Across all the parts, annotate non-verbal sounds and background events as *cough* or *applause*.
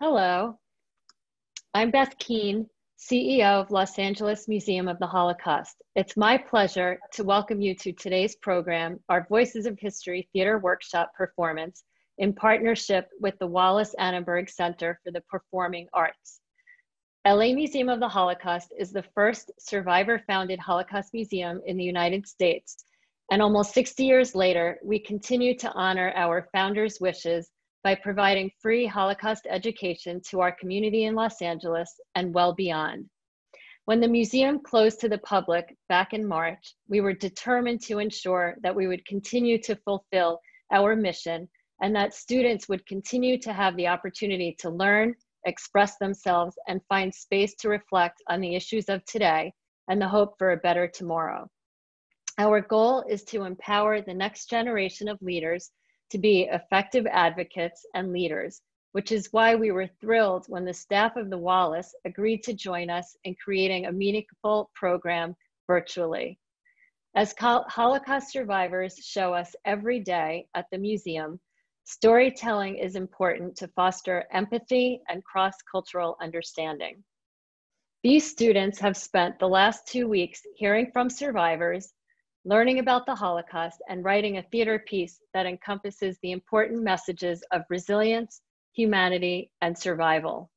Hello, I'm Beth Kean, CEO of Los Angeles Museum of the Holocaust. It's my pleasure to welcome you to today's program, our Voices of History Theater Workshop performance in partnership with the Wallis Annenberg Center for the Performing Arts. LA Museum of the Holocaust is the first survivor-founded Holocaust museum in the United States. And almost 60 years later, we continue to honor our founders' wishes by providing free Holocaust education to our community in Los Angeles and well beyond. When the museum closed to the public back in March, we were determined to ensure that we would continue to fulfill our mission and that students would continue to have the opportunity to learn, express themselves, and find space to reflect on the issues of today and the hope for a better tomorrow. Our goal is to empower the next generation of leaders to be effective advocates and leaders, which is why we were thrilled when the staff of the Wallis agreed to join us in creating a meaningful program virtually. As Holocaust survivors show us every day at the museum, storytelling is important to foster empathy and cross-cultural understanding. These students have spent the last two weeks hearing from survivors learning about the Holocaust, and writing a theater piece that encompasses the important messages of resilience, humanity, and survival.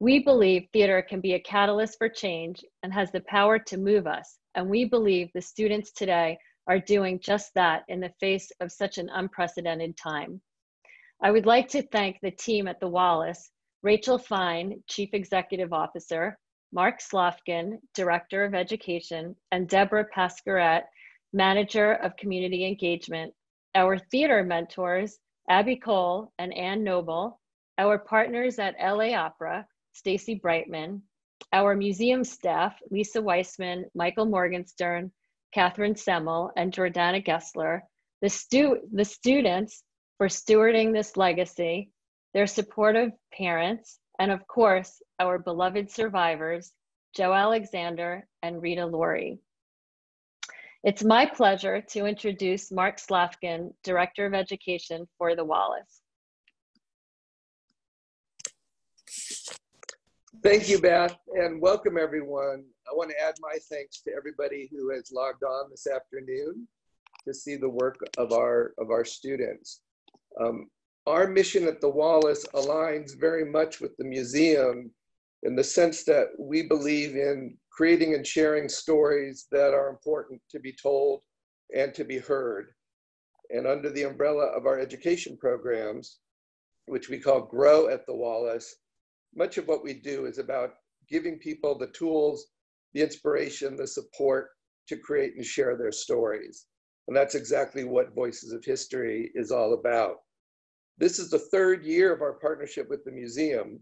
We believe theater can be a catalyst for change and has the power to move us, and we believe the students today are doing just that in the face of such an unprecedented time. I would like to thank the team at the Wallis, Rachel Fine, Chief Executive Officer, Mark Slavkin, Director of Education, and Deborah Pascaret, Manager of Community Engagement, our theater mentors, Abby Cole and Ann Noble, our partners at LA Opera, Stacy Brightman, our museum staff, Lisa Weissman, Michael Morgenstern, Catherine Semmel, and Jordana Gessler, the, stu the students for stewarding this legacy, their supportive parents, and of course, our beloved survivors, Joe Alexander and Rita Lurie. It's my pleasure to introduce Mark Slavkin, Director of Education for the Wallis. Thank you, Beth, and welcome everyone. I want to add my thanks to everybody who has logged on this afternoon to see the work of our, of our students. Um, our mission at the Wallis aligns very much with the museum in the sense that we believe in creating and sharing stories that are important to be told and to be heard. And under the umbrella of our education programs, which we call Grow at the Wallis, much of what we do is about giving people the tools, the inspiration, the support to create and share their stories. And that's exactly what Voices of History is all about. This is the third year of our partnership with the museum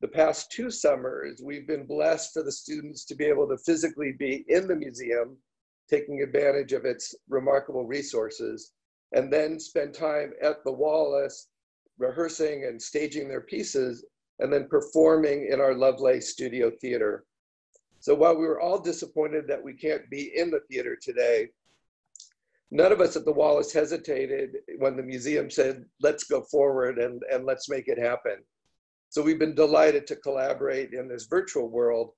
the past two summers, we've been blessed for the students to be able to physically be in the museum, taking advantage of its remarkable resources, and then spend time at the Wallis rehearsing and staging their pieces, and then performing in our Lovelace Studio Theater. So while we were all disappointed that we can't be in the theater today, none of us at the Wallis hesitated when the museum said, let's go forward and, and let's make it happen. So we've been delighted to collaborate in this virtual world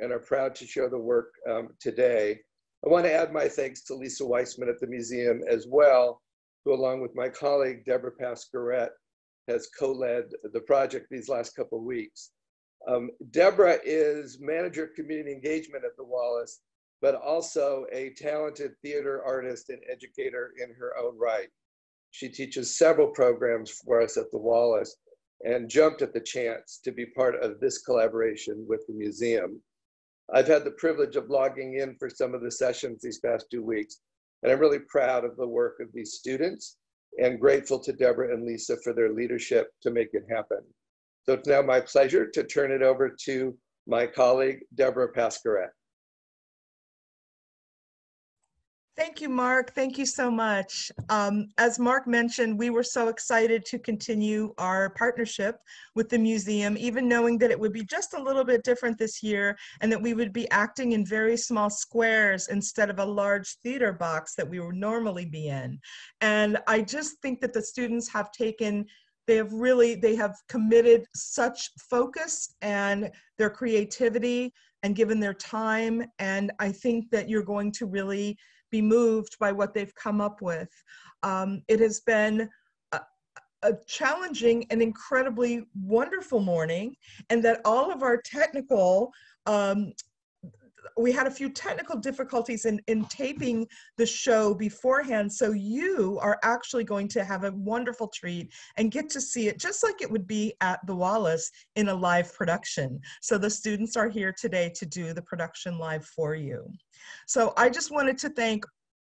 and are proud to show the work um, today. I want to add my thanks to Lisa Weissman at the museum as well, who along with my colleague Deborah Pascaret has co-led the project these last couple of weeks. Um, Deborah is manager of community engagement at the Wallis, but also a talented theater artist and educator in her own right. She teaches several programs for us at the Wallis, and jumped at the chance to be part of this collaboration with the museum. I've had the privilege of logging in for some of the sessions these past two weeks, and I'm really proud of the work of these students and grateful to Deborah and Lisa for their leadership to make it happen. So it's now my pleasure to turn it over to my colleague, Deborah Pascaret. Thank you, Mark. Thank you so much. Um, as Mark mentioned, we were so excited to continue our partnership with the museum, even knowing that it would be just a little bit different this year and that we would be acting in very small squares instead of a large theater box that we would normally be in. And I just think that the students have taken they have really they have committed such focus and their creativity and given their time and i think that you're going to really be moved by what they've come up with. Um, it has been a, challenging and incredibly wonderful morning and that all of our technical um, we had a few technical difficulties in, in taping the show beforehand. So you are actually going to have a wonderful treat and get to see it just like it would be at the Wallis in a live production. So the students are here today to do the production live for you. So I just wanted to thank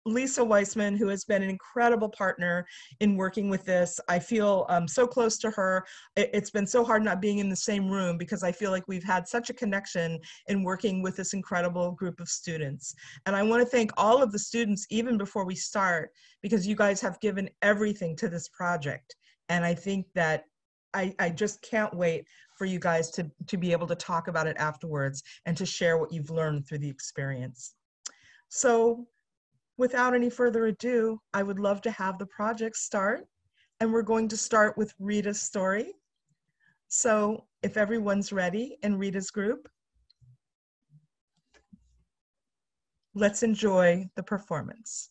Lisa Weissman, who has been an incredible partner in working with this. I feel um, so close to her. It, has been so hard not being in the same room because I feel like we've had such a connection in working with this incredible group of students. And I want to thank all of the students, even before we start, because you guys have given everything to this project. And I think that I, I just can't wait for you guys to, to be able to talk about it afterwards and to share what you've learned through the experience. So without any further ado, I would love to have the project start. And we're going to start with Rita's story. So if everyone's ready in Rita's group, let's enjoy the performance.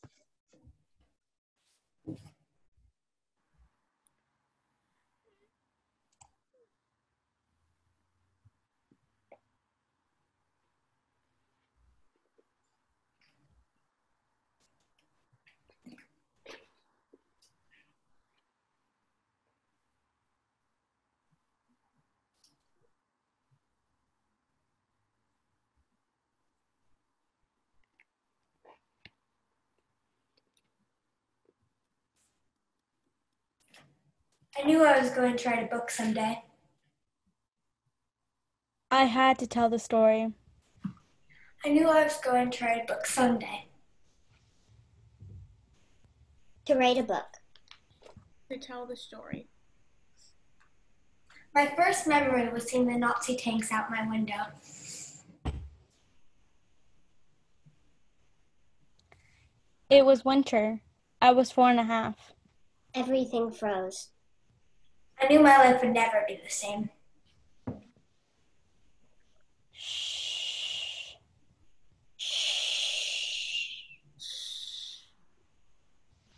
I knew I was going to write a book someday. I had to tell the story. I knew I was going to write a book someday. To write a book. To tell the story. My first memory was seeing the Nazi tanks out my window. It was winter. I was four and a half. Everything froze. I knew my life would never be the same.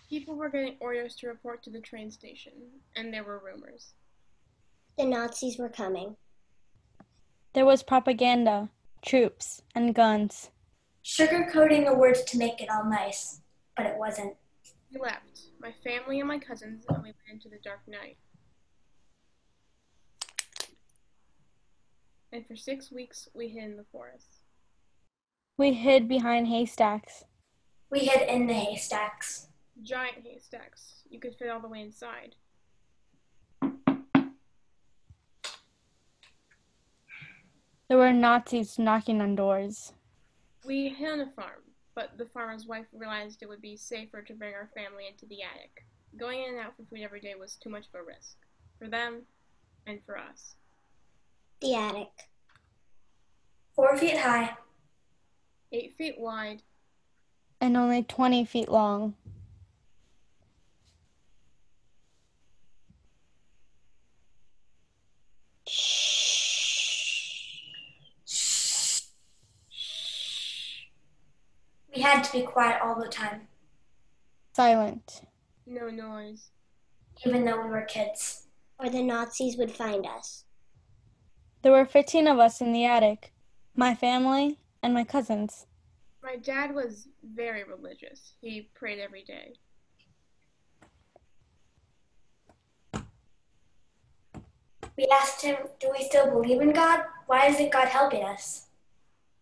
People were getting orders to report to the train station, and there were rumors. The Nazis were coming. There was propaganda, troops, and guns. Sugarcoating the words to make it all nice, but it wasn't. We left, my family and my cousins, and we went into the dark night. And for six weeks we hid in the forest. We hid behind haystacks. We hid in the haystacks. Giant haystacks. You could fit all the way inside. There were Nazis knocking on doors. We hid on a farm, but the farmer's wife realized it would be safer to bring our family into the attic. Going in and out for food every day was too much of a risk, for them and for us. The attic. Four feet high. Eight feet wide. And only 20 feet long. We had to be quiet all the time. Silent. No noise. Even though we were kids. Or the Nazis would find us. There were 15 of us in the attic my family, and my cousins. My dad was very religious. He prayed every day. We asked him, Do we still believe in God? Why isn't God helping us?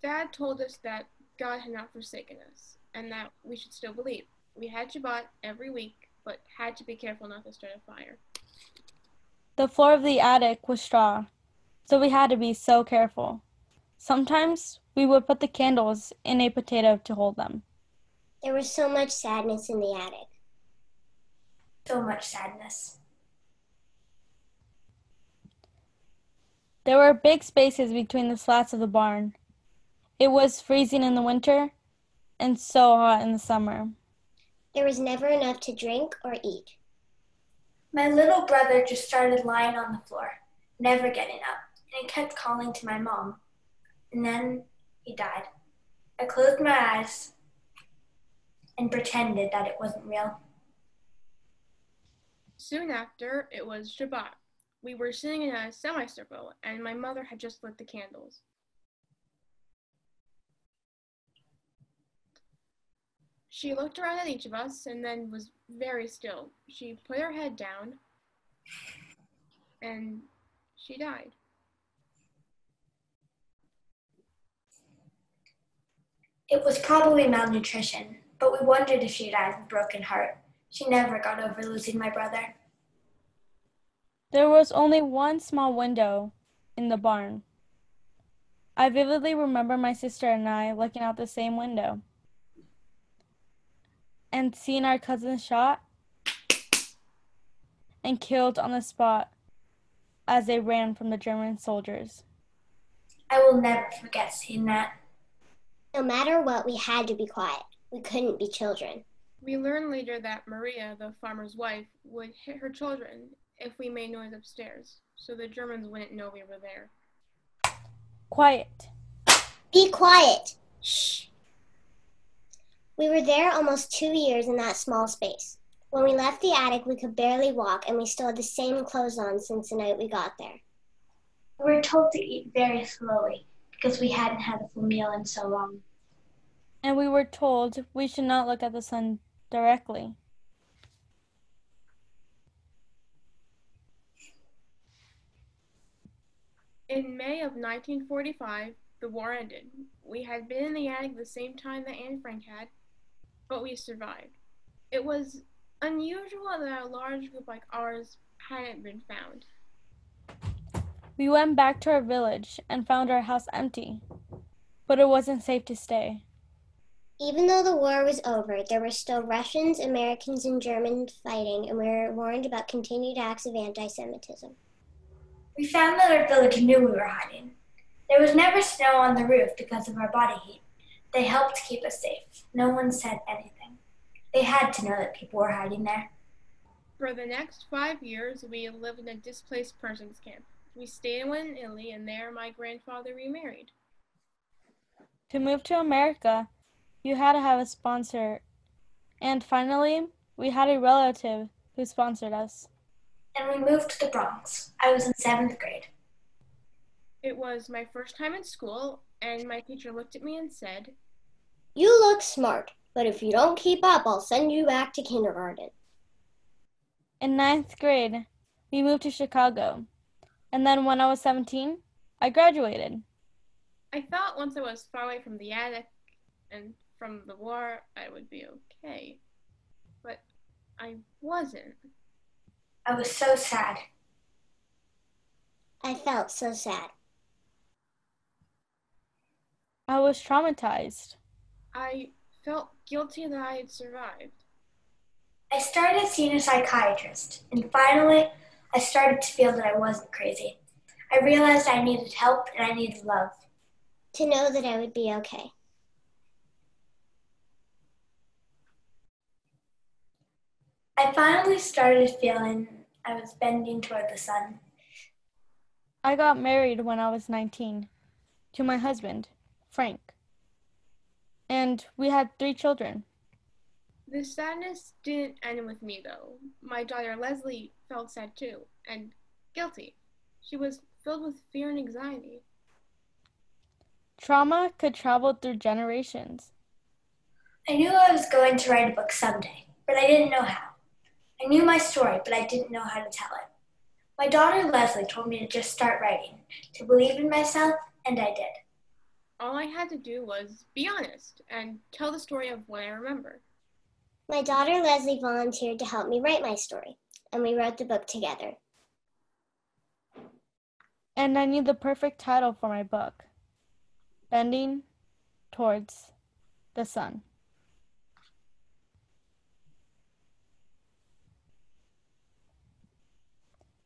Dad told us that God had not forsaken us and that we should still believe. We had Shabbat every week, but had to be careful not to start a fire. The floor of the attic was straw, so we had to be so careful. Sometimes we would put the candles in a potato to hold them. There was so much sadness in the attic. So much sadness. There were big spaces between the slats of the barn. It was freezing in the winter and so hot in the summer. There was never enough to drink or eat. My little brother just started lying on the floor, never getting up, and he kept calling to my mom. And then he died. I closed my eyes and pretended that it wasn't real. Soon after, it was Shabbat. We were sitting in a semicircle, and my mother had just lit the candles. She looked around at each of us and then was very still. She put her head down and she died. It was probably malnutrition, but we wondered if she died of a broken heart. She never got over losing my brother. There was only one small window in the barn. I vividly remember my sister and I looking out the same window and seeing our cousin shot and killed on the spot as they ran from the German soldiers. I will never forget seeing that. No matter what, we had to be quiet. We couldn't be children. We learned later that Maria, the farmer's wife, would hit her children if we made noise upstairs, so the Germans wouldn't know we were there. Quiet. Be quiet. Shh! We were there almost two years in that small space. When we left the attic, we could barely walk, and we still had the same clothes on since the night we got there. We were told to eat very slowly because we hadn't had a full meal in so long. And we were told we should not look at the sun directly. In May of 1945, the war ended. We had been in the attic the same time that Anne Frank had, but we survived. It was unusual that a large group like ours hadn't been found. We went back to our village and found our house empty, but it wasn't safe to stay. Even though the war was over, there were still Russians, Americans, and Germans fighting, and we were warned about continued acts of anti Semitism. We found that our village knew we were hiding. There was never snow on the roof because of our body heat. They helped keep us safe. No one said anything. They had to know that people were hiding there. For the next five years, we lived in a displaced persons camp. We stayed in one in Italy, and there my grandfather remarried. To move to America, you had to have a sponsor. And finally, we had a relative who sponsored us. And we moved to the Bronx. I was in seventh grade. It was my first time in school, and my teacher looked at me and said, You look smart, but if you don't keep up, I'll send you back to kindergarten. In ninth grade, we moved to Chicago. And then when I was 17, I graduated. I thought once I was far away from the attic and from the war, I would be okay. But I wasn't. I was so sad. I felt so sad. I was traumatized. I felt guilty that I had survived. I started seeing a psychiatrist, and finally, I started to feel that I wasn't crazy. I realized I needed help and I needed love. To know that I would be okay. I finally started feeling I was bending toward the sun. I got married when I was 19 to my husband, Frank. And we had three children. The sadness didn't end with me, though. My daughter Leslie felt sad too, and guilty. She was filled with fear and anxiety. Trauma could travel through generations. I knew I was going to write a book someday, but I didn't know how. I knew my story, but I didn't know how to tell it. My daughter Leslie told me to just start writing, to believe in myself, and I did. All I had to do was be honest and tell the story of what I remember. My daughter Leslie volunteered to help me write my story, and we wrote the book together. And I knew the perfect title for my book Bending Towards the Sun.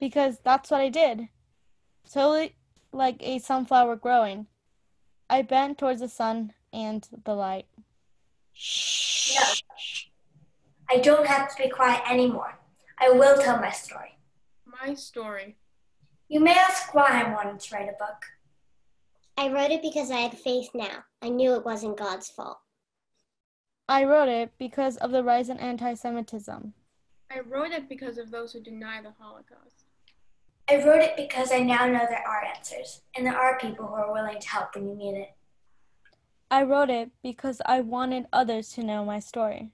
Because that's what I did. Slowly, like a sunflower growing, I bent towards the sun and the light. No. I don't have to be quiet anymore. I will tell my story. My story. You may ask why I wanted to write a book. I wrote it because I had faith now. I knew it wasn't God's fault. I wrote it because of the rise in anti Semitism. I wrote it because of those who deny the Holocaust. I wrote it because I now know there are answers, and there are people who are willing to help when you need it. I wrote it because I wanted others to know my story.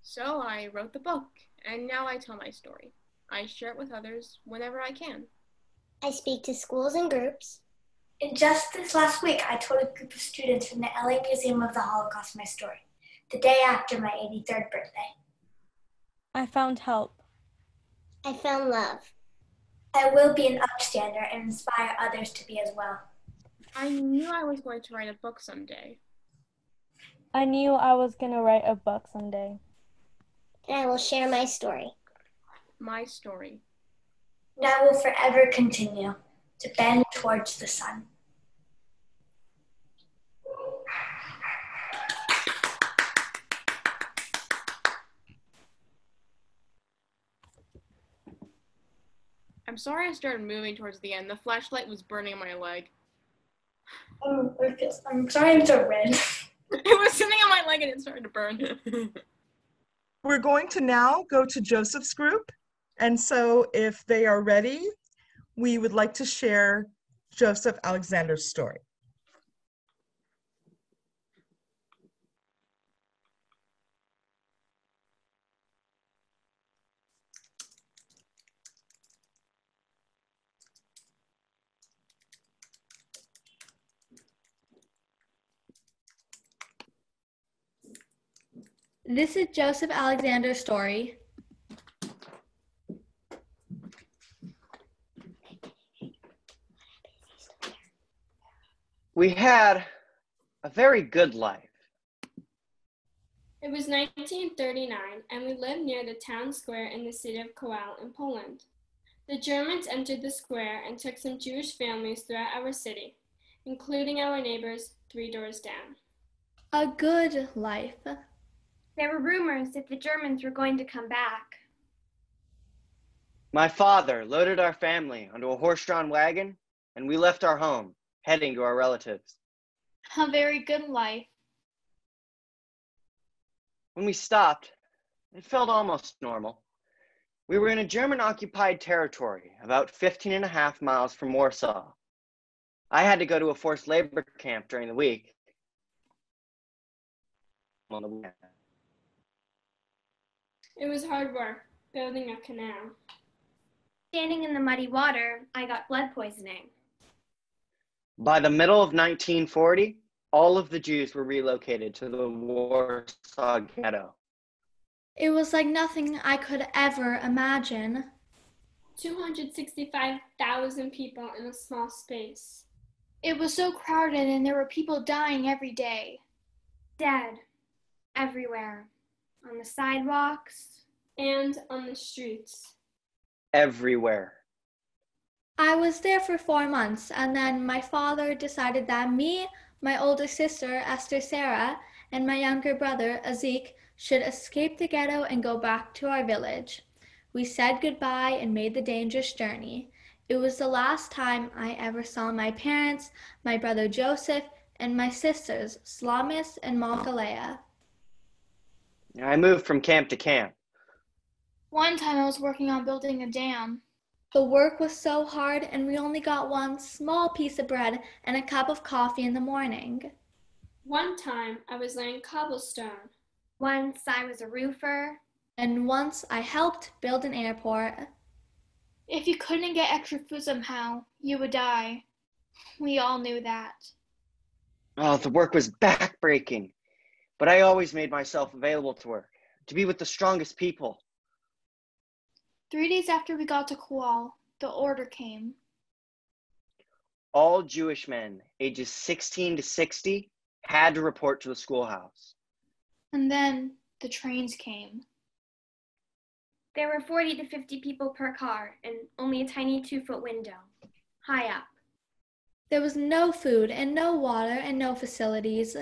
So I wrote the book, and now I tell my story. I share it with others whenever I can. I speak to schools and groups. And just this last week, I told a group of students from the LA Museum of the Holocaust my story, the day after my 83rd birthday. I found help. I found love. I will be an upstander and inspire others to be as well. I knew I was going to write a book someday. I knew I was going to write a book someday. And I will share my story. My story. And I will forever continue to bend towards the sun. I'm sorry I started moving towards the end. The flashlight was burning my leg. Oh, I'm sorry I'm red. *laughs* it was sitting on my leg and it started to burn. *laughs* We're going to now go to Joseph's group. And so if they are ready, we would like to share Joseph Alexander's story. This is Joseph Alexander's story. We had a very good life. It was 1939, and we lived near the town square in the city of Kowal in Poland. The Germans entered the square and took some Jewish families throughout our city, including our neighbors three doors down. A good life. There were rumors that the Germans were going to come back. My father loaded our family onto a horse drawn wagon, and we left our home, heading to our relatives. A very good life. When we stopped, it felt almost normal. We were in a German occupied territory about 15 and a half miles from Warsaw. I had to go to a forced labor camp during the week. On the weekend. It was hard work building a canal. Standing in the muddy water, I got blood poisoning. By the middle of 1940, all of the Jews were relocated to the Warsaw Ghetto. It was like nothing I could ever imagine. 265,000 people in a small space. It was so crowded and there were people dying every day. Dead. Everywhere. On the sidewalks. And on the streets. Everywhere. I was there for four months, and then my father decided that me, my older sister, Esther Sarah, and my younger brother, Azik, should escape the ghetto and go back to our village. We said goodbye and made the dangerous journey. It was the last time I ever saw my parents, my brother Joseph, and my sisters, Slamis and Malkalea. I moved from camp to camp. One time I was working on building a dam. The work was so hard, and we only got one small piece of bread and a cup of coffee in the morning. One time I was laying cobblestone. Once I was a roofer. And once I helped build an airport. If you couldn't get extra food somehow, you would die. We all knew that. Oh, the work was backbreaking, but I always made myself available to work, to be with the strongest people. Three days after we got to Kowal, the order came. All Jewish men ages 16 to 60 had to report to the schoolhouse. And then the trains came. There were 40 to 50 people per car and only a tiny two foot window, high up. There was no food and no water and no facilities.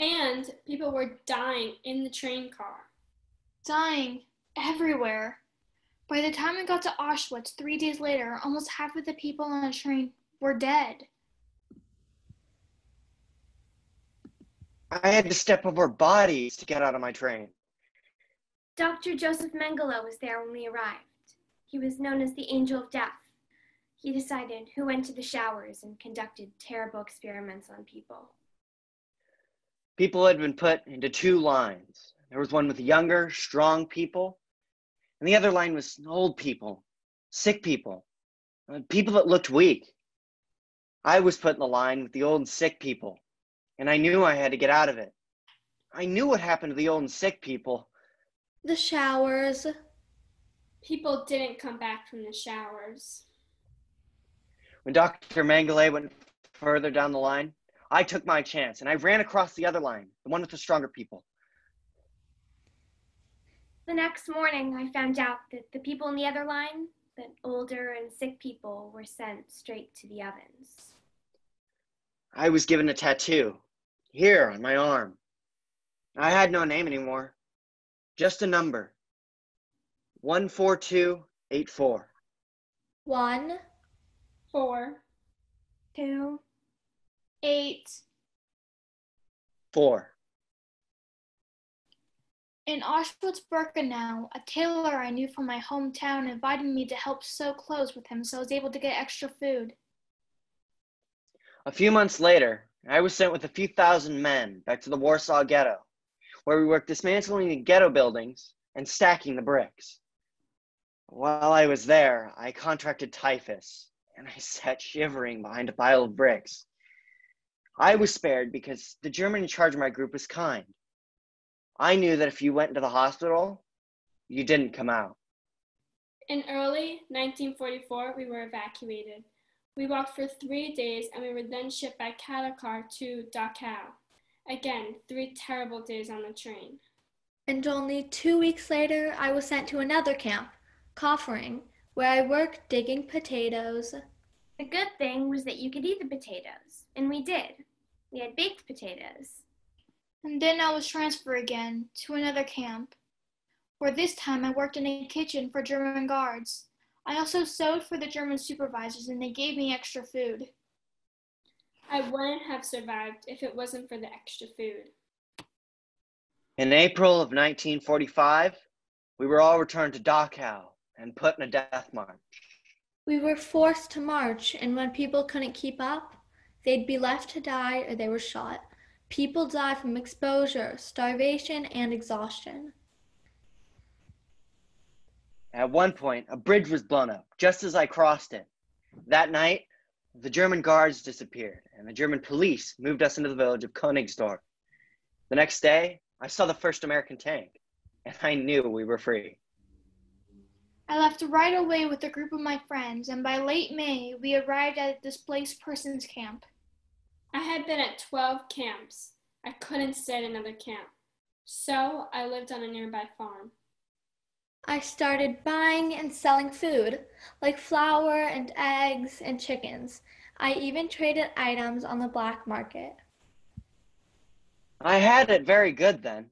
And people were dying in the train car. Dying everywhere. By the time we got to Auschwitz three days later, almost half of the people on the train were dead. I had to step over bodies to get out of my train. Dr. Joseph Mengele was there when we arrived. He was known as the Angel of Death. He decided who went to the showers and conducted terrible experiments on people. People had been put into two lines. There was one with younger, strong people, and the other line was old people, sick people, uh, people that looked weak. I was put in the line with the old and sick people, and I knew I had to get out of it. I knew what happened to the old and sick people. The showers. People didn't come back from the showers. When Dr. Mengele went further down the line, I took my chance and I ran across the other line, the one with the stronger people. The next morning, I found out that the people in the other line, the older and sick people, were sent straight to the ovens. I was given a tattoo here on my arm. I had no name anymore, just a number 14284. One, Four, Two, eight. Four. In Auschwitz Birkenau, a tailor I knew from my hometown invited me to help sew clothes with him so I was able to get extra food. A few months later, I was sent with a few thousand men back to the Warsaw Ghetto, where we worked dismantling the ghetto buildings and stacking the bricks. While I was there, I contracted typhus, and I *laughs* sat shivering behind a pile of bricks. I was spared because the German in charge of my group was kind. I knew that if you went into the hospital, you didn't come out. In early 1944, we were evacuated. We walked for three days and we were then shipped by cattle car to Dachau. Again, three terrible days on the train. And only two weeks later, I was sent to another camp, Kaufering, where I worked digging potatoes. The good thing was that you could eat the potatoes, and we did. We had baked potatoes. And then I was transferred again to another camp, where this time I worked in a kitchen for German guards. I also sewed for the German supervisors, and they gave me extra food. I wouldn't have survived if it wasn't for the extra food. In April of 1945, we were all returned to Dachau and put in a death march. We were forced to march, and when people couldn't keep up, they'd be left to die or they were shot. People died from exposure, starvation, and exhaustion. At one point, a bridge was blown up just as I crossed it. That night, the German guards disappeared, and the German police moved us into the village of Königsdorf. The next day, I saw the first American tank, and I knew we were free. I left right away with a group of my friends, and by late May, we arrived at a displaced persons camp. I had been at 12 camps. I couldn't stay at another camp. So I lived on a nearby farm. I started buying and selling food, like flour and eggs and chickens. I even traded items on the black market. I had it very good then.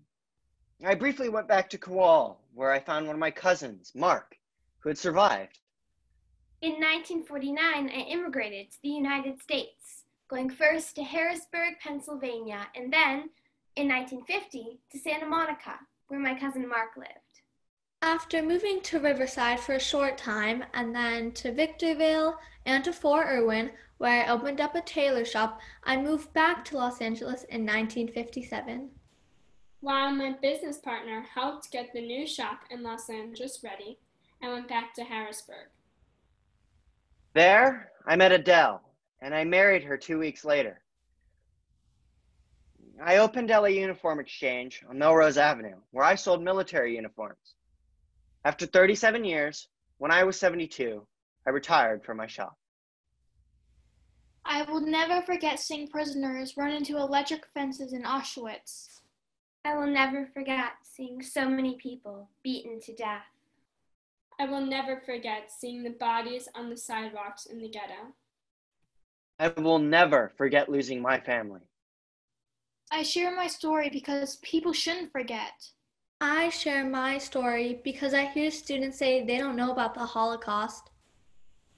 I briefly went back to Kowal, where I found one of my cousins, Mark, who had survived. In 1949, I immigrated to the United States, going first to Harrisburg, Pennsylvania, and then, in 1950, to Santa Monica, where my cousin Mark lived. After moving to Riverside for a short time and then to Victorville and to Fort Irwin, where I opened up a tailor shop, I moved back to Los Angeles in 1957. While my business partner helped get the new shop in Los Angeles ready, I went back to Harrisburg. There, I met Adele, and I married her two weeks later. I opened LA Uniform Exchange on Melrose Avenue, where I sold military uniforms. After 37 years, when I was 72, I retired from my shop. I will never forget seeing prisoners run into electric fences in Auschwitz. I will never forget seeing so many people beaten to death. I will never forget seeing the bodies on the sidewalks in the ghetto. I will never forget losing my family. I share my story because people shouldn't forget. I share my story because I hear students say they don't know about the Holocaust.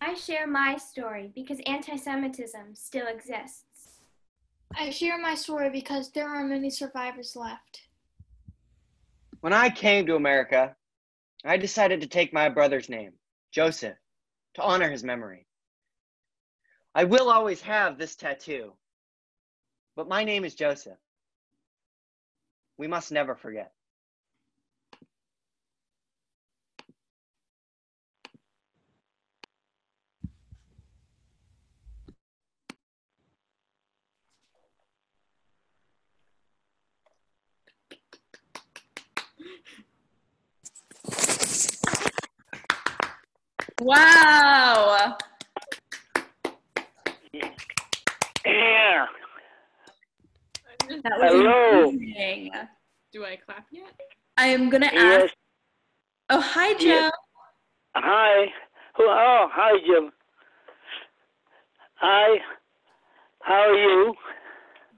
I share my story because anti Semitism still exists. I share my story because there are many survivors left. When I came to America, I decided to take my brother's name, Joseph, to honor his memory. I will always have this tattoo, but my name is Joseph. We must never forget. Wow. Yeah. That was Hello. amazing. Do I clap yet? I am gonna ask. Yes. Oh, hi, Joe. Yes. Hi. Oh, hi, Jim. Hi. How are you?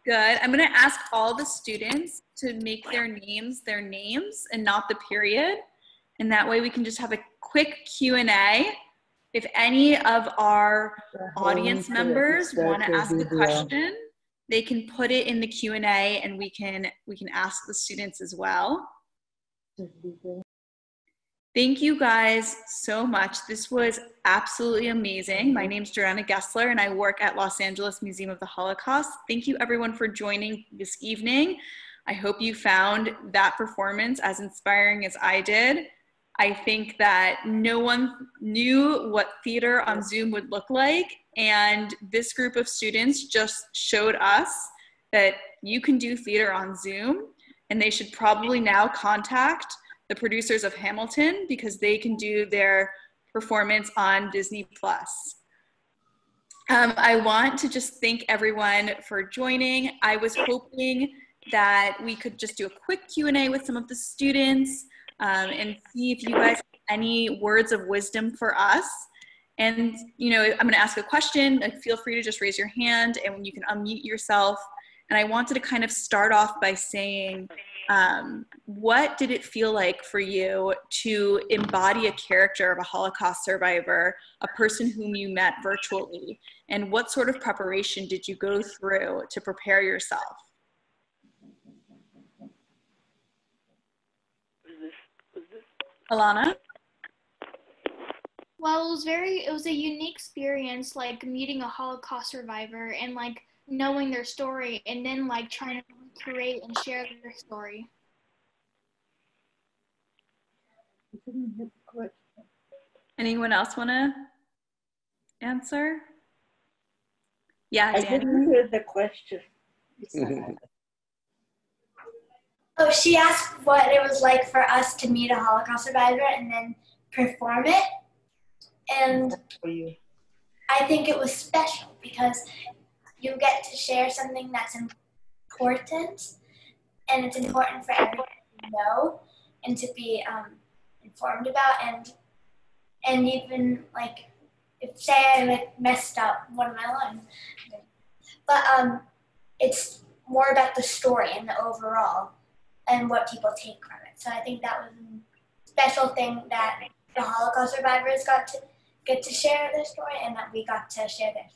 Good. I'm gonna ask all the students to make their names their names and not the period, and that way we can just have a quick Q and A. If any of our audience members want to ask a question, they can put it in the Q and A, and we can we can ask the students as well. Thank you guys so much. This was absolutely amazing. My name is Joanna Gessler, and I work at Los Angeles Museum of the Holocaust. Thank you, everyone, for joining this evening. I hope you found that performance as inspiring as I did. I think that no one knew what theater on Zoom would look like, and this group of students just showed us that you can do theater on Zoom, and they should probably now contact the producers of Hamilton because they can do their performance on Disney Plus. Um, I want to just thank everyone for joining. I was hoping that we could just do a quick Q&A with some of the students um, and see if you guys have any words of wisdom for us. And, you know, I'm going to ask a question. Feel free to just raise your hand and you can unmute yourself. And I wanted to kind of start off by saying, um, what did it feel like for you to embody a character of a Holocaust survivor, a person whom you met virtually? And what sort of preparation did you go through to prepare yourself? Alana? Well, it was very, it was a unique experience, like meeting a Holocaust survivor and like knowing their story and then like trying to create and share their story. Anyone else want to answer? Yeah, I Dan. didn't hear the question. *laughs* Oh, she asked what it was like for us to meet a Holocaust survivor and then perform it. And I think it was special because you get to share something that's important and it's important for everyone to know and to be um, informed about and and even like if say I like messed up one of my lines. But um it's more about the story and the overall and what people take from it so I think that was a special thing that the Holocaust survivors got to get to share their story and that we got to share their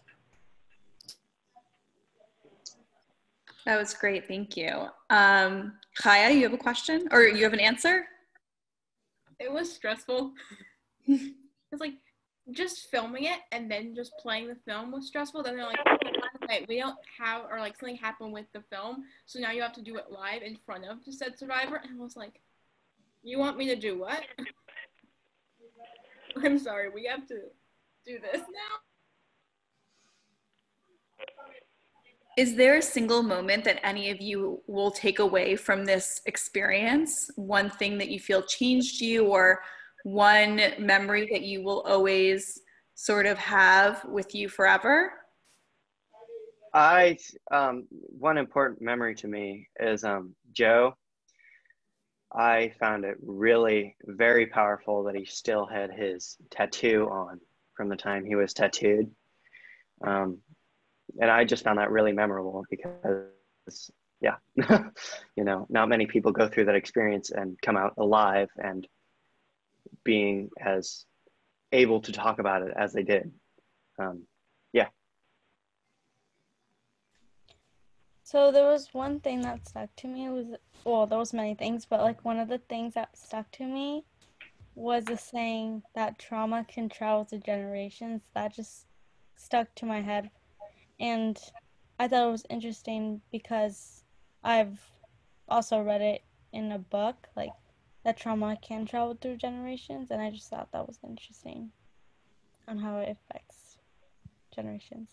That was great. Thank you. Um, Kaya, you have a question or you have an answer? It was stressful. *laughs* it's like just filming it and then just playing the film was stressful. Then they're like, way, we don't have, or like something happened with the film, so now you have to do it live in front of the said survivor. And I was like, you want me to do what? *laughs* I'm sorry, we have to do this now. Is there a single moment that any of you will take away from this experience? One thing that you feel changed you, or one memory that you will always sort of have with you forever? I um, one important memory to me is um, Joe. I found it really very powerful that he still had his tattoo on from the time he was tattooed, um, and I just found that really memorable because yeah, *laughs* you know, not many people go through that experience and come out alive and being as able to talk about it as they did. Um, yeah. So there was one thing that stuck to me was well, there was many things, but like one of the things that stuck to me was the saying that trauma can travel to generations. That just stuck to my head, and I thought it was interesting because I've also read it in a book, like that trauma can travel through generations, and I just thought that was interesting on how it affects generations.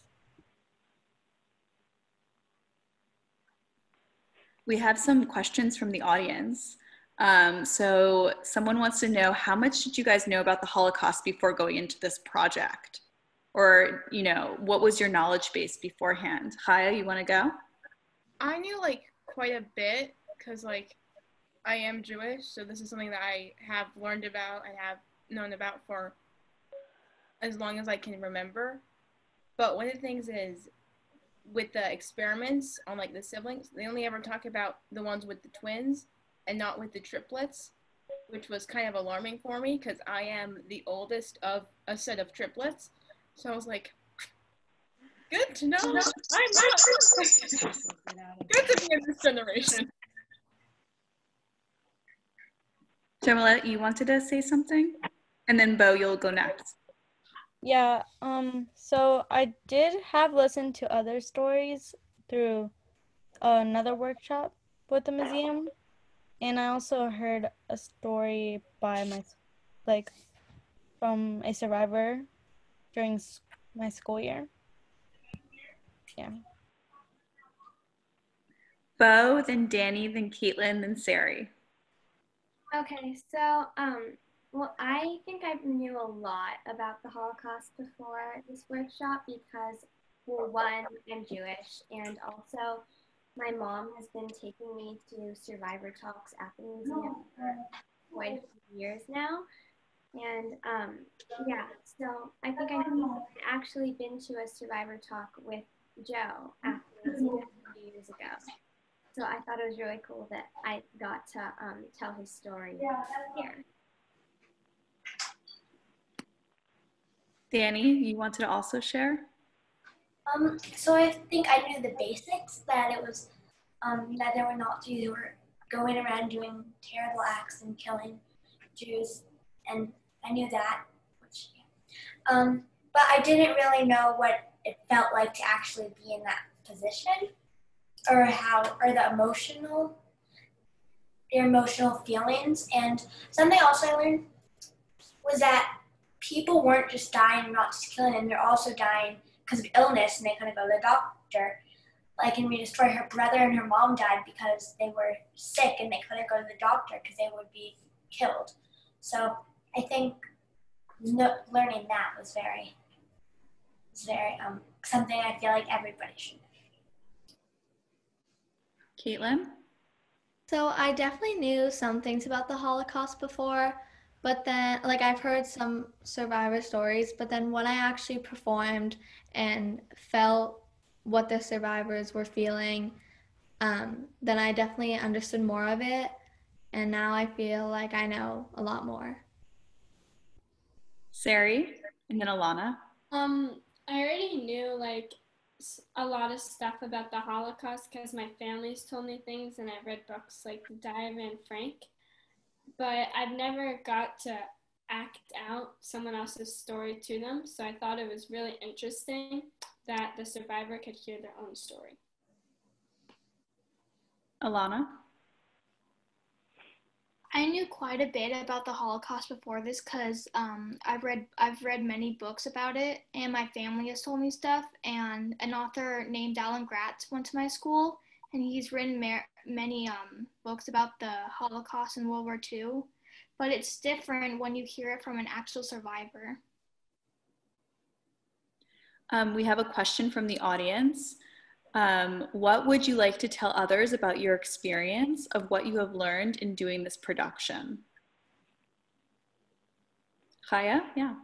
We have some questions from the audience. Um, so someone wants to know how much did you guys know about the Holocaust before going into this project? Or, you know, what was your knowledge base beforehand? Chaya, you want to go? I knew like quite a bit because like I am Jewish, so this is something that I have learned about and have known about for as long as I can remember. But one of the things is with the experiments on like the siblings, they only ever talk about the ones with the twins and not with the triplets, which was kind of alarming for me because I am the oldest of a set of triplets. So I was like, good to know I'm not good to be in this generation. Jamila, you wanted to say something? And then Bo, you'll go next. Yeah, um, so I did have listened to other stories through another workshop with the museum, and I also heard a story by my, like, from a survivor during my school year. Yeah. Bo, then Danny, then Caitlin, then Sari. Okay, so um, well, I think I knew a lot about the Holocaust before this workshop because, well, one, I'm Jewish, and also my mom has been taking me to survivor talks at the museum for quite a few years now. And um, yeah, so I think I've actually been to a survivor talk with Joe at the museum a few years ago. So I thought it was really cool that I got to um, tell his story here. Danny, you wanted to also share? Um, so I think I knew the basics that it was um, that there were Nazis who were going around doing terrible acts and killing Jews, and I knew that. Which, um, but I didn't really know what it felt like to actually be in that position, or how, or the emotional, their emotional feelings. And something else I learned was that people weren't just dying, not just killing them, they're also dying because of illness and they couldn't go to the doctor. Like in Me Destroy, her brother and her mom died because they were sick and they couldn't go to the doctor because they would be killed. So I think no, learning that was very, was very um, something I feel like everybody should. Caitlin? So I definitely knew some things about the Holocaust before, but then, like, I've heard some survivor stories, but then when I actually performed and felt what the survivors were feeling, um, then I definitely understood more of it. And now I feel like I know a lot more. Sari, and then Alana. Um, I already knew like a lot of stuff about the Holocaust because my family's told me things, and I've read books like The Diary of Anne Frank but I've never got to act out someone else's story to them. So I thought it was really interesting that the survivor could hear their own story. Alana? I knew quite a bit about the Holocaust before this because um, I've read I've read many books about it, and my family has told me stuff. And an author named Alan Gratz went to my school, and he's written mer- many um, books about the Holocaust and World War II, but it's different when you hear it from an actual survivor. Um, we have a question from the audience. Um, what would you like to tell others about your experience of what you have learned in doing this production? Chaya, yeah.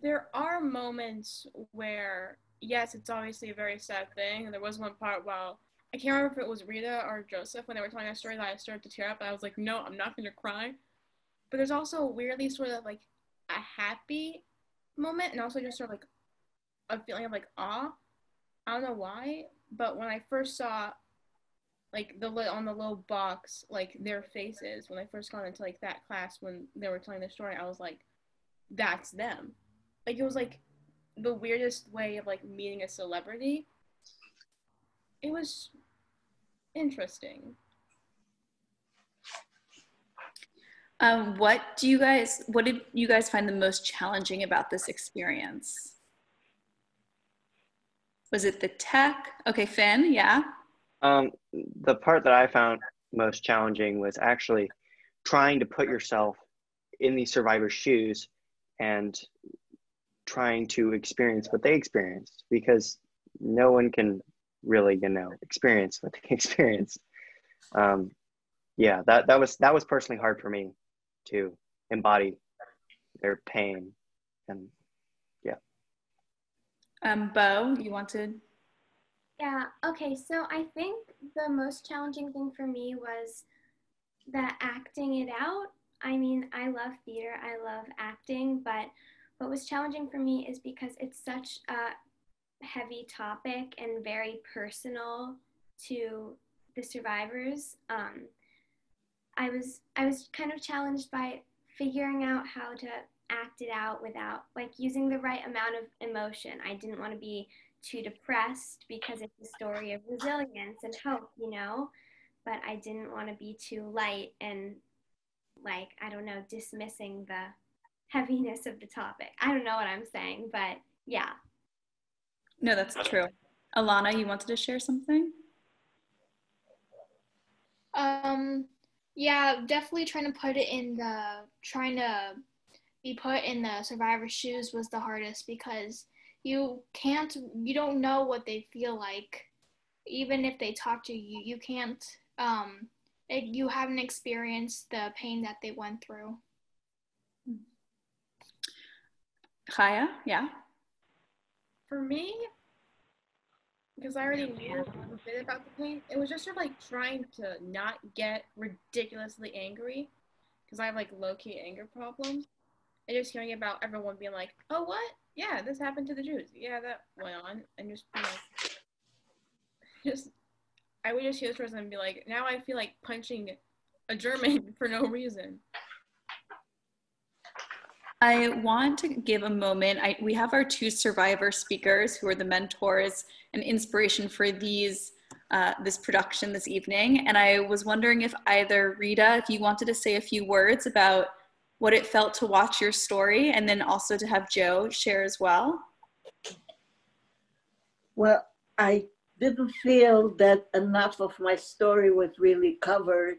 There are moments where, yes, it's obviously a very sad thing. And there was one part while I can't remember if it was Rita or Joseph when they were telling that story that I started to tear up. I was like, no, I'm not gonna cry. But there's also weirdly sort of like a happy moment and also just sort of like a feeling of like awe. I don't know why, but when I first saw like the lit on the little box like their faces when I first got into like that class when they were telling the story, I was like, that's them. Like it was like the weirdest way of like meeting a celebrity. It was interesting. Um, what do you guys, what did you guys find the most challenging about this experience? Was it the tech? Okay, Finn, yeah. Um, the part that I found most challenging was actually trying to put yourself in these survivors' shoes and trying to experience what they experienced because no one can really, you know, experience what they *laughs* experienced. Um, yeah, that, that was that was personally hard for me to embody their pain and yeah. Um bo you wanted yeah okay so i think the most challenging thing for me was that acting it out. I mean i love theater i love acting but what was challenging for me is because it's such a heavy topic and very personal to the survivors um, I was I was kind of challenged by figuring out how to act it out without like using the right amount of emotion. I didn't want to be too depressed because it's a story of resilience and hope, you know, but I didn't want to be too light and like I don't know, dismissing the heaviness of the topic. I don't know what I'm saying, but yeah. No, that's true. Alana, you wanted to share something? Um yeah, definitely trying to put it in the trying to be put in the survivor's shoes was the hardest because you can't you don't know what they feel like even if they talk to you you can't um it, you haven't experienced the pain that they went through Chaya, yeah for me because I already knew a bit about the pain. It was just sort of like trying to not get ridiculously angry because I have like low key anger problems. And just hearing about everyone being like, oh, what? Yeah, this happened to the Jews. Yeah, that went on. And just being like, just, I would just hear this person and be like, now I feel like punching a German *laughs* for no reason. I want to give a moment. I, we have our two survivor speakers who are the mentors and inspiration for these uh, this production this evening. And I was wondering if either Rita, if you wanted to say a few words about what it felt to watch your story, and then also to have Joe share as well. Well, I didn't feel that enough of my story was really covered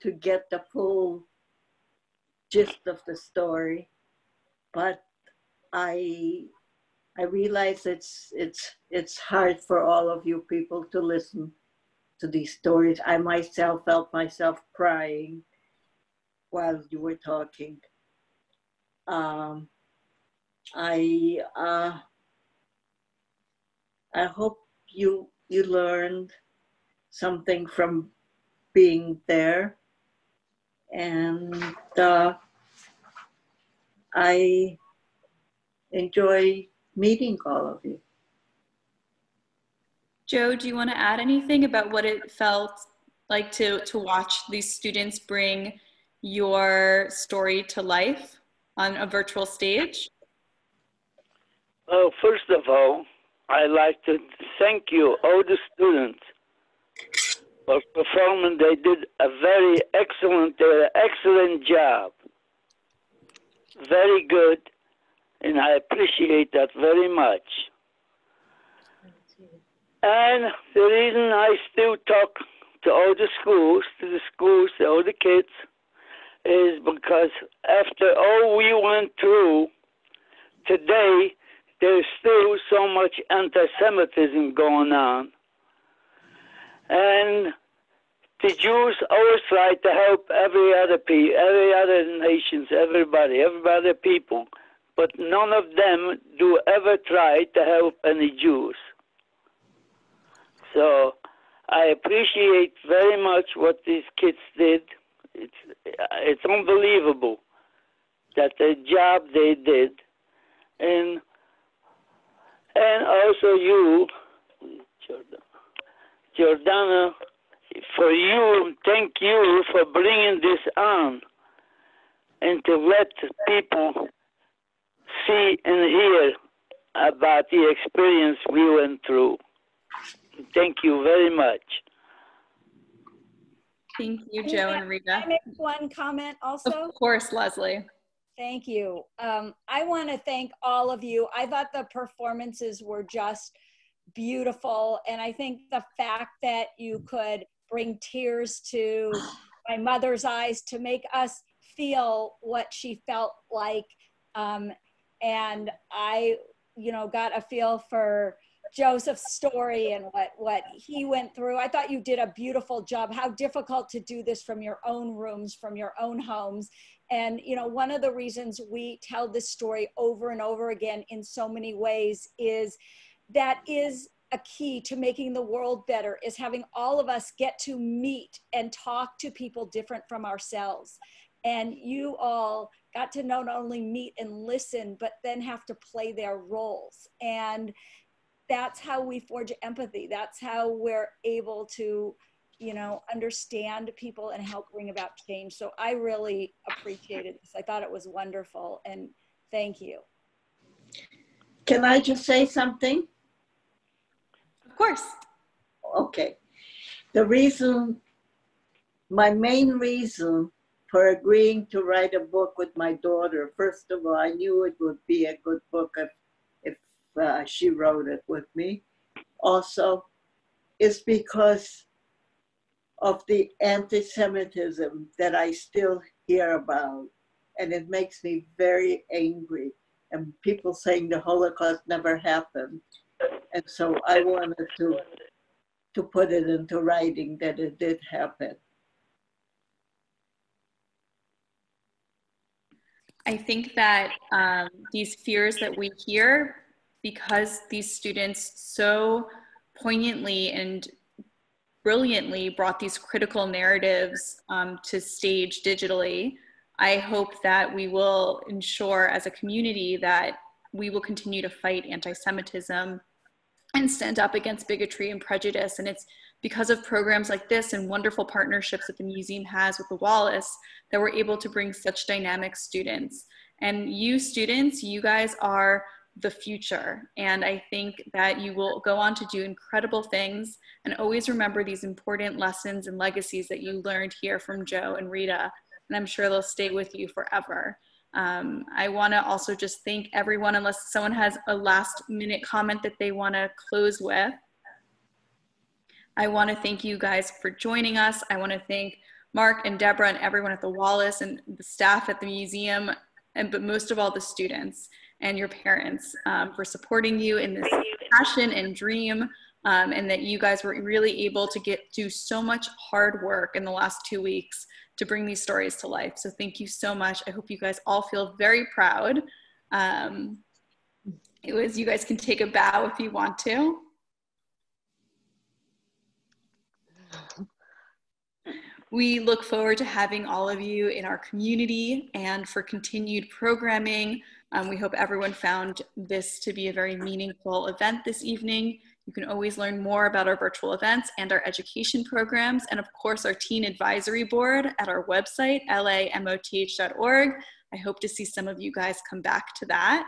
to get the full gist of the story but I I realize it's it's it's hard for all of you people to listen to these stories. I myself felt myself crying while you were talking. Um, I uh, I hope you you learned something from being there, and uh, I enjoy meeting all of you. Joe, do you want to add anything about what it felt like to, to watch these students bring your story to life on a virtual stage? Well, first of all, I'd like to thank you, all the students, for performing. They did a very excellent, uh, excellent job very good, and I appreciate that very much. And the reason I still talk to all the schools, to the schools, to all the kids, is because after all we went through, today there's still so much anti Semitism going on. And the Jews always try to help every other people, every other nations, everybody, every other people, but none of them do ever try to help any Jews. So I appreciate very much what these kids did. It's it's unbelievable that the job they did, and and also you, Jordana, for you, thank you for bringing this on, and to let people see and hear about the experience we went through. Thank you very much. Thank you, Joe and Rita. Can I make one comment also? Of course, Leslie. Thank you. Um, I want to thank all of you. I thought the performances were just beautiful. And I think the fact that you could bring tears to my mother's eyes to make us feel what she felt like. Um, and I, you know, got a feel for Joseph's story and what what he went through. I thought you did a beautiful job. How difficult to do this from your own rooms, from your own homes. And you know, one of the reasons we tell this story over and over again in so many ways is that is a key to making the world better is having all of us get to meet and talk to people different from ourselves. And you all got to not only meet and listen, but then have to play their roles. And that's how we forge empathy. That's how we're able to, you know, understand people and help bring about change. So I really appreciated this. I thought it was wonderful and thank you. Can I just say something? Of course. Okay. The reason, my main reason for agreeing to write a book with my daughter, first of all, I knew it would be a good book if uh, she wrote it with me also is because of the anti-Semitism that I still hear about. And it makes me very angry. And people saying the Holocaust never happened. And so I wanted to, to put it into writing that it did happen. I think that um, these fears that we hear because these students so poignantly and brilliantly brought these critical narratives um, to stage digitally, I hope that we will ensure as a community that we will continue to fight anti-Semitism and stand up against bigotry and prejudice. And it's because of programs like this and wonderful partnerships that the museum has with the Wallis that we're able to bring such dynamic students. And you students, you guys are the future. And I think that you will go on to do incredible things and always remember these important lessons and legacies that you learned here from Joe and Rita. And I'm sure they'll stay with you forever. Um, I want to also just thank everyone, unless someone has a last minute comment that they want to close with. I want to thank you guys for joining us. I want to thank Mark and Deborah and everyone at the Wallis and the staff at the museum, and but most of all the students and your parents um, for supporting you in this passion and dream um, and that you guys were really able to get do so much hard work in the last two weeks to bring these stories to life. So thank you so much. I hope you guys all feel very proud. Um, it was you guys can take a bow if you want to. We look forward to having all of you in our community and for continued programming. Um, we hope everyone found this to be a very meaningful event this evening. You can always learn more about our virtual events and our education programs, and of course, our teen advisory board at our website, lamoth.org. I hope to see some of you guys come back to that.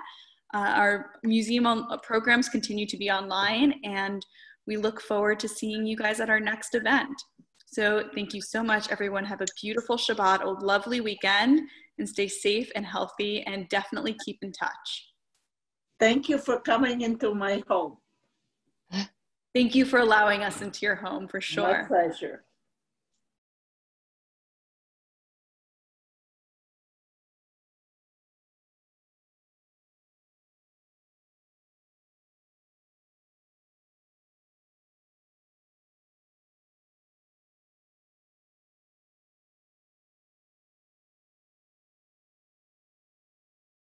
Uh, our museum on, programs continue to be online, and we look forward to seeing you guys at our next event. So thank you so much, everyone. Have a beautiful Shabbat, a lovely weekend, and stay safe and healthy and definitely keep in touch. Thank you for coming into my home. Thank you for allowing us into your home for sure. My pleasure.